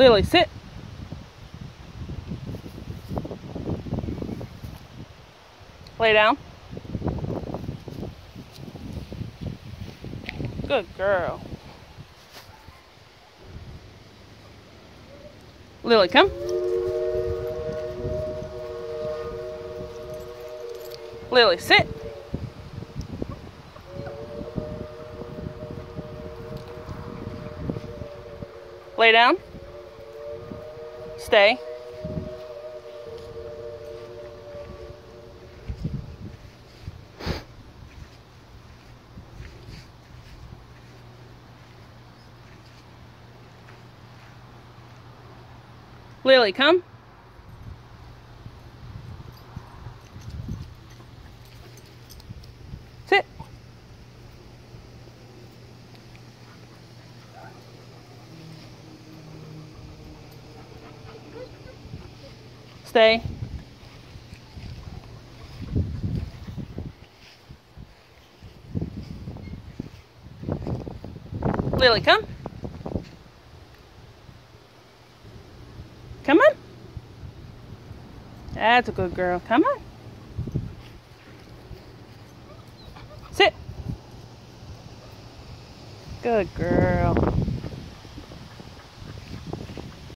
Lilly, sit. Lay down. Good girl. Lilly, come. Lilly, sit. Lay down. Stay. Lilly, come. Sit. Stay. Lilly, come. Come on. That's a good girl. Come on. Sit. Good girl.